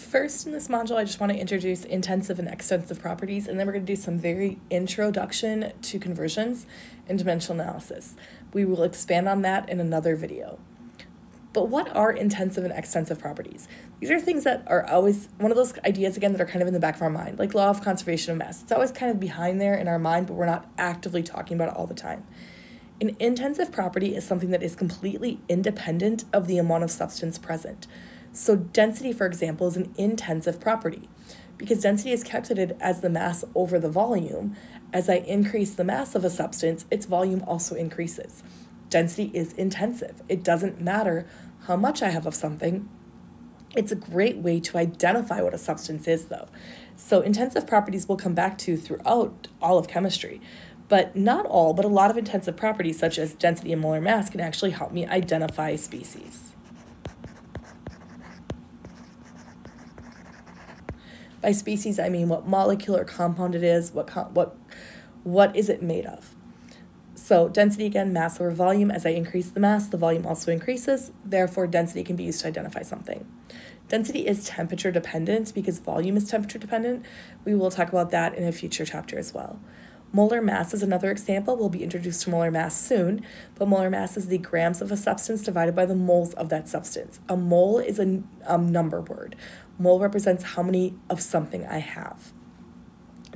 First in this module, I just want to introduce intensive and extensive properties, and then we're going to do some very introduction to conversions and dimensional analysis. We will expand on that in another video. But what are intensive and extensive properties? These are things that are always one of those ideas, again, that are kind of in the back of our mind, like law of conservation of mass. It's always kind of behind there in our mind, but we're not actively talking about it all the time. An intensive property is something that is completely independent of the amount of substance present. So, density, for example, is an intensive property because density is calculated as the mass over the volume. As I increase the mass of a substance, its volume also increases. Density is intensive. It doesn't matter how much I have of something. It's a great way to identify what a substance is, though. So, intensive properties we'll come back to throughout all of chemistry. But not all, but a lot of intensive properties, such as density and molar mass, can actually help me identify species. By species, I mean what molecule or compound it is, what, what, what is it made of. So density again, mass over volume. As I increase the mass, the volume also increases. Therefore, density can be used to identify something. Density is temperature dependent because volume is temperature dependent. We will talk about that in a future chapter as well. Molar mass is another example. We'll be introduced to molar mass soon, but molar mass is the grams of a substance divided by the moles of that substance. A mole is a um, number word. Mole represents how many of something I have.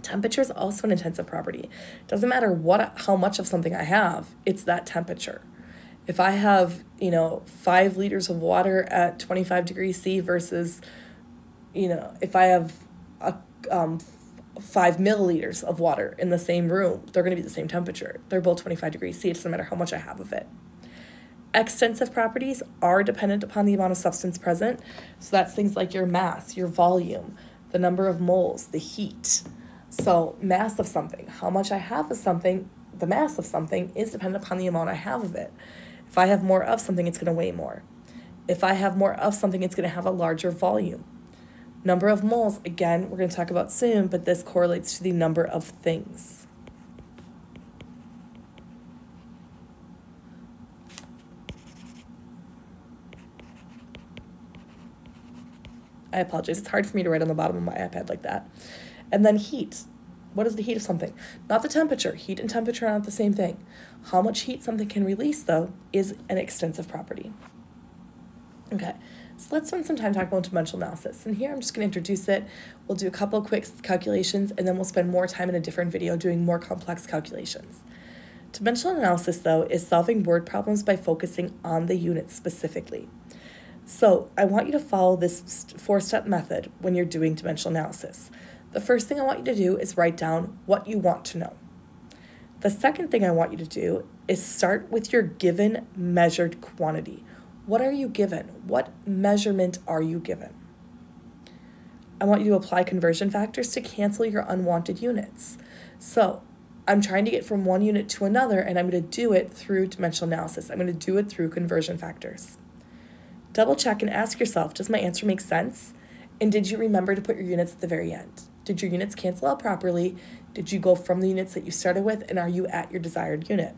Temperature is also an intensive property. Doesn't matter what how much of something I have, it's that temperature. If I have, you know, five liters of water at 25 degrees C versus, you know, if I have a um, five milliliters of water in the same room, they're going to be the same temperature. They're both 25 degrees C. It doesn't matter how much I have of it. Extensive properties are dependent upon the amount of substance present. So that's things like your mass, your volume, the number of moles, the heat. So, mass of something, how much I have of something, the mass of something is dependent upon the amount I have of it. If I have more of something, it's going to weigh more. If I have more of something, it's going to have a larger volume. Number of moles, again, we're going to talk about soon, but this correlates to the number of things. I apologize. It's hard for me to write on the bottom of my iPad like that. And then heat. What is the heat of something? Not the temperature. Heat and temperature are not the same thing. How much heat something can release, though, is an extensive property. Okay, so let's spend some time talking about dimensional analysis. And here I'm just going to introduce it. We'll do a couple quick calculations, and then we'll spend more time in a different video doing more complex calculations. Dimensional analysis, though, is solving word problems by focusing on the units specifically. So I want you to follow this four-step method when you're doing dimensional analysis. The first thing I want you to do is write down what you want to know. The second thing I want you to do is start with your given measured quantity. What are you given? What measurement are you given? I want you to apply conversion factors to cancel your unwanted units. So I'm trying to get from one unit to another, and I'm going to do it through dimensional analysis. I'm going to do it through conversion factors. Double check and ask yourself, does my answer make sense? And did you remember to put your units at the very end? Did your units cancel out properly? Did you go from the units that you started with, and are you at your desired unit?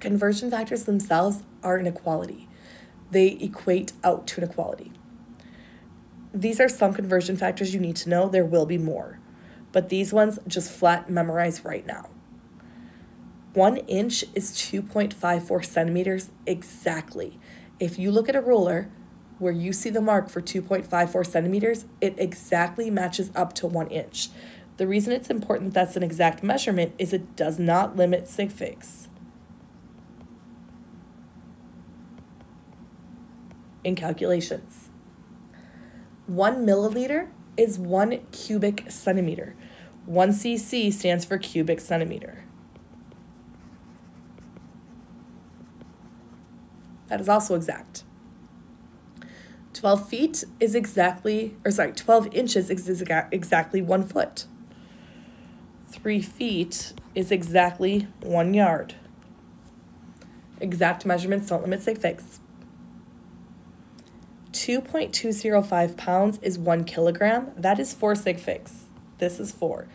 Conversion factors themselves are an equality. They equate out to an equality. These are some conversion factors you need to know. There will be more, but these ones just flat memorize right now. One inch is 2.54 centimeters exactly. If you look at a ruler where you see the mark for 2.54 centimeters, it exactly matches up to one inch. The reason it's important that's an exact measurement is it does not limit sig figs. in calculations. One milliliter is one cubic centimeter. One cc stands for cubic centimeter. That is also exact. 12 feet is exactly, or sorry, 12 inches is exactly one foot. Three feet is exactly one yard. Exact measurements don't limit sig figs. 2.205 pounds is one kilogram. That is four sig figs. This is four.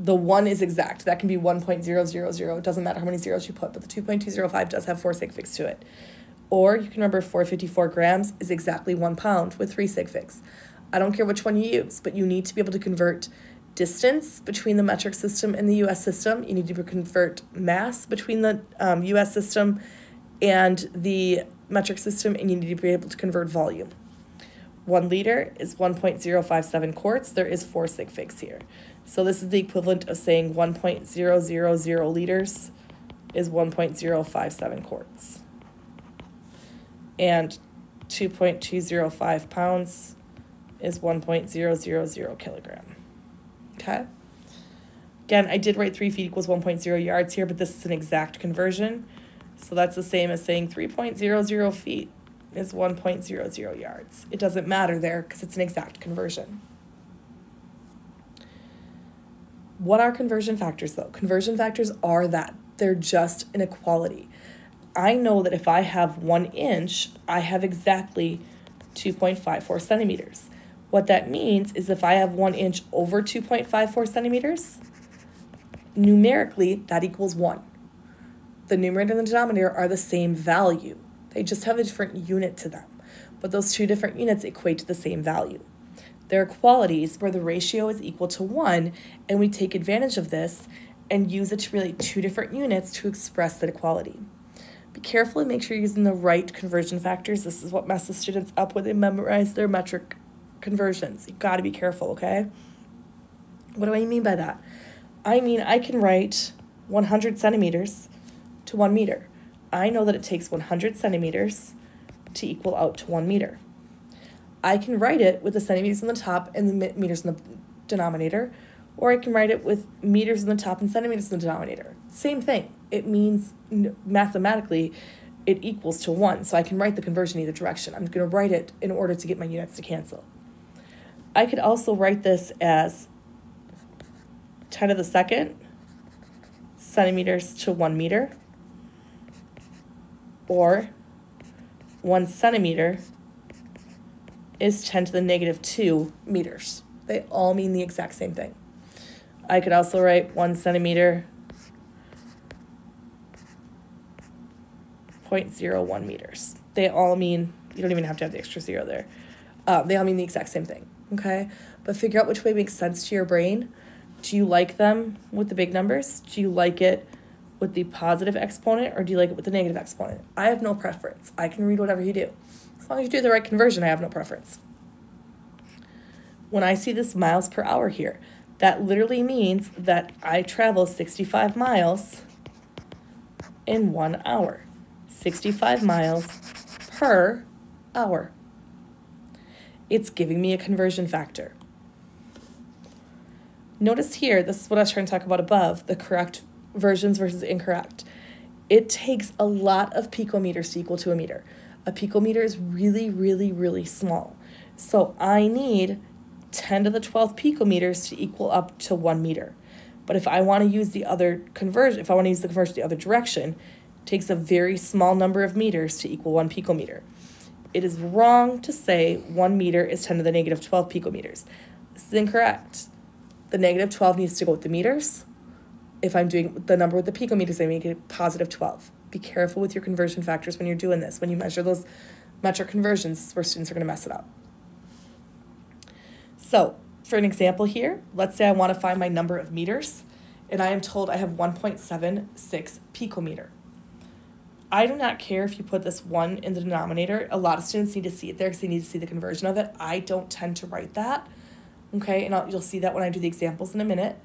The one is exact. That can be 1.000. It doesn't matter how many zeros you put, but the 2.205 does have four sig figs to it. Or you can remember 454 grams is exactly one pound with three sig figs. I don't care which one you use, but you need to be able to convert distance between the metric system and the US system. You need to convert mass between the um, US system and the metric system, and you need to be able to convert volume. One liter is 1.057 quarts. There is four sig figs here. So this is the equivalent of saying 1.000 liters is 1.057 quarts. And 2.205 pounds is 1.000 kilogram. Okay? Again, I did write 3 feet equals 1.0 yards here, but this is an exact conversion. So that's the same as saying 3.00 feet is 1.00 yards. It doesn't matter there because it's an exact conversion. What are conversion factors though? Conversion factors are that they're just an equality. I know that if I have one inch, I have exactly 2.54 centimeters. What that means is if I have one inch over 2.54 centimeters, numerically that equals one. The numerator and the denominator are the same value. They just have a different unit to them. But those two different units equate to the same value. There are qualities where the ratio is equal to 1, and we take advantage of this and use it to relate two different units to express that equality. Be careful and make sure you're using the right conversion factors. This is what messes students up when they memorize their metric conversions. You've got to be careful, okay? What do I mean by that? I mean I can write 100 centimeters to 1 meter. I know that it takes 100 centimeters to equal out to 1 meter. I can write it with the centimeters on the top and the meters in the denominator, or I can write it with meters in the top and centimeters in the denominator. Same thing. It means mathematically it equals to 1, so I can write the conversion either direction. I'm going to write it in order to get my units to cancel. I could also write this as 10 to the second centimeters to 1 meter or 1 centimeter is 10 to the negative 2 meters. They all mean the exact same thing. I could also write 1 centimeter 0.01 meters. They all mean, you don't even have to have the extra zero there. Uh, they all mean the exact same thing, okay? But figure out which way makes sense to your brain. Do you like them with the big numbers? Do you like it with the positive exponent or do you like it with the negative exponent? I have no preference. I can read whatever you do. As long as you do the right conversion, I have no preference. When I see this miles per hour here, that literally means that I travel 65 miles in one hour. 65 miles per hour. It's giving me a conversion factor. Notice here, this is what I was trying to talk about above, the correct versions versus incorrect. It takes a lot of picometers to equal to a meter. A picometer is really, really, really small. So I need 10 to the 12 picometers to equal up to one meter. But if I want to use the other conversion, if I want to use the conversion the other direction, takes a very small number of meters to equal one picometer. It is wrong to say one meter is 10 to the negative 12 picometers. This is incorrect. The negative 12 needs to go with the meters, if I'm doing the number with the picometers, I make it positive 12. Be careful with your conversion factors when you're doing this. When you measure those metric conversions, where students are going to mess it up. So, for an example here, let's say I want to find my number of meters, and I am told I have 1.76 picometer. I do not care if you put this 1 in the denominator. A lot of students need to see it there because they need to see the conversion of it. I don't tend to write that, okay? And I'll, you'll see that when I do the examples in a minute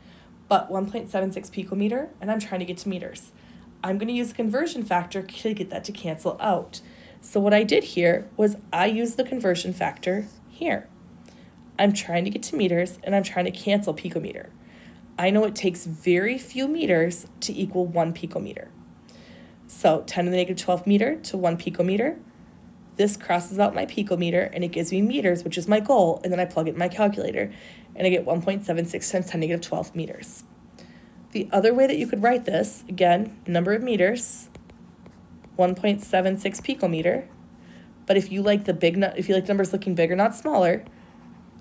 but 1.76 picometer, and I'm trying to get to meters. I'm going to use the conversion factor to get that to cancel out. So what I did here was I used the conversion factor here. I'm trying to get to meters, and I'm trying to cancel picometer. I know it takes very few meters to equal 1 picometer. So 10 to the negative 12 meter to 1 picometer. This crosses out my picometer, and it gives me meters, which is my goal, and then I plug it in my calculator, and I get 1.76 times 10 negative 12 meters. The other way that you could write this, again, number of meters, 1.76 picometer. But if you like the big, if you like numbers looking bigger, not smaller,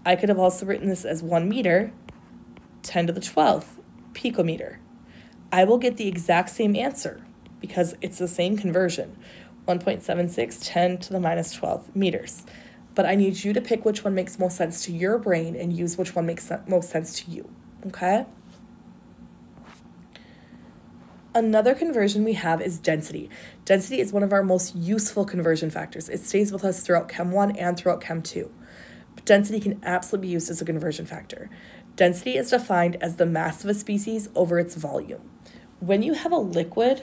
I could have also written this as 1 meter, 10 to the 12th picometer. I will get the exact same answer because it's the same conversion. 1.76, 10 to the minus 12 meters. But I need you to pick which one makes most sense to your brain and use which one makes most sense to you, okay? Another conversion we have is density. Density is one of our most useful conversion factors. It stays with us throughout Chem 1 and throughout Chem 2. But density can absolutely be used as a conversion factor. Density is defined as the mass of a species over its volume. When you have a liquid,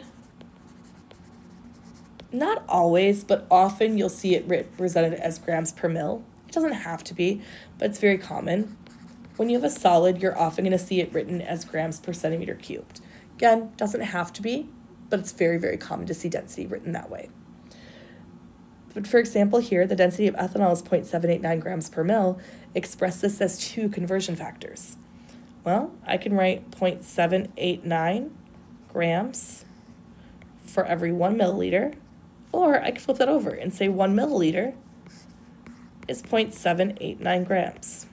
not always, but often you'll see it represented as grams per mil. It doesn't have to be, but it's very common. When you have a solid, you're often going to see it written as grams per centimeter cubed. Again, doesn't have to be, but it's very, very common to see density written that way. But for example, here, the density of ethanol is 0.789 grams per mil. Express this as two conversion factors. Well, I can write 0.789 grams for every one milliliter, or I can flip that over and say one milliliter is 0.789 grams.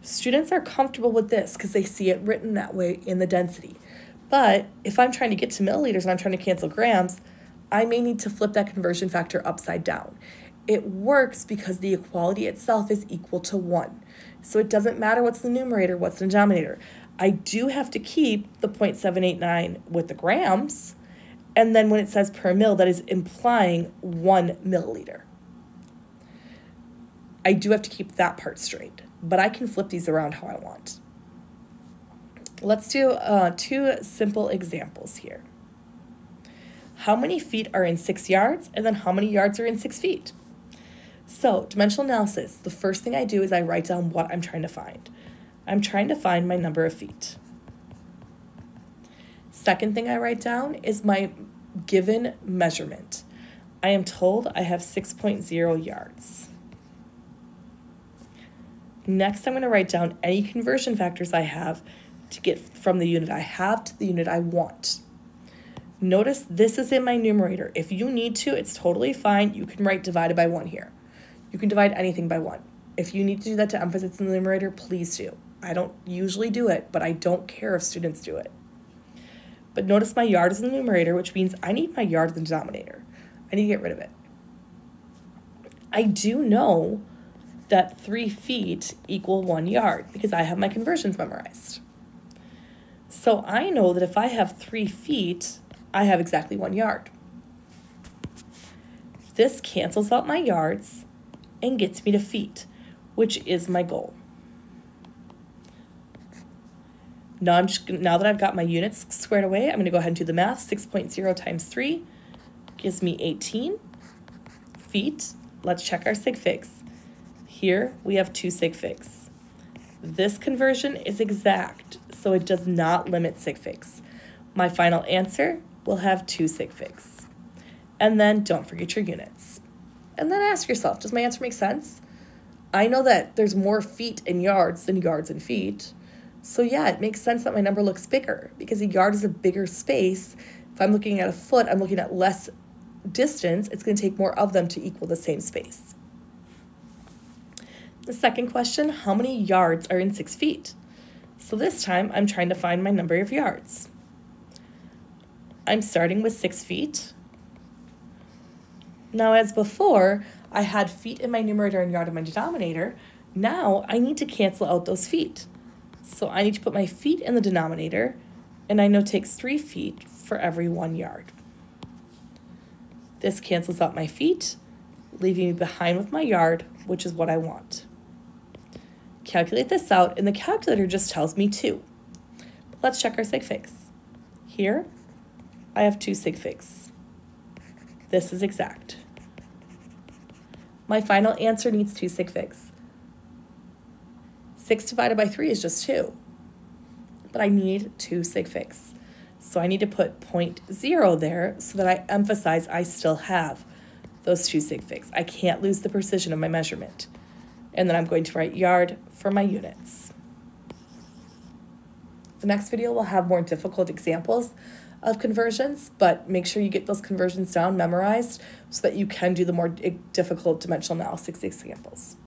Students are comfortable with this because they see it written that way in the density. But if I'm trying to get to milliliters and I'm trying to cancel grams, I may need to flip that conversion factor upside down. It works because the equality itself is equal to 1. So it doesn't matter what's the numerator, what's the denominator. I do have to keep the 0.789 with the grams, and then when it says per mil, that is implying 1 milliliter. I do have to keep that part straight, but I can flip these around how I want. Let's do uh, two simple examples here. How many feet are in six yards, and then how many yards are in six feet? So, dimensional analysis, the first thing I do is I write down what I'm trying to find. I'm trying to find my number of feet. Second thing I write down is my given measurement. I am told I have 6.0 yards. Next, I'm going to write down any conversion factors I have to get from the unit I have to the unit I want. Notice this is in my numerator. If you need to, it's totally fine. You can write divided by 1 here. You can divide anything by 1. If you need to do that to emphasize in the numerator, please do. I don't usually do it, but I don't care if students do it. But notice my yard is in the numerator, which means I need my yard in the denominator. I need to get rid of it. I do know that 3 feet equal 1 yard because I have my conversions memorized. So I know that if I have three feet, I have exactly one yard. This cancels out my yards and gets me to feet, which is my goal. Now, I'm just, now that I've got my units squared away, I'm going to go ahead and do the math. 6.0 times 3 gives me 18 feet. Let's check our sig figs. Here we have two sig figs. This conversion is exact, so it does not limit sig figs. My final answer will have two sig figs. And then don't forget your units. And then ask yourself, does my answer make sense? I know that there's more feet in yards than yards in feet. So yeah, it makes sense that my number looks bigger because a yard is a bigger space. If I'm looking at a foot, I'm looking at less distance. It's going to take more of them to equal the same space. The second question, how many yards are in six feet? So this time I'm trying to find my number of yards. I'm starting with six feet. Now as before, I had feet in my numerator and yard in my denominator. Now I need to cancel out those feet. So I need to put my feet in the denominator, and I know it takes three feet for every one yard. This cancels out my feet, leaving me behind with my yard, which is what I want calculate this out, and the calculator just tells me 2. let's check our sig figs. Here, I have two sig figs. This is exact. My final answer needs two sig figs. 6 divided by 3 is just 2. But I need two sig figs. So I need to put 0.0 there so that I emphasize I still have those two sig figs. I can't lose the precision of my measurement and then I'm going to write yard for my units. The next video will have more difficult examples of conversions, but make sure you get those conversions down memorized so that you can do the more difficult dimensional analysis examples.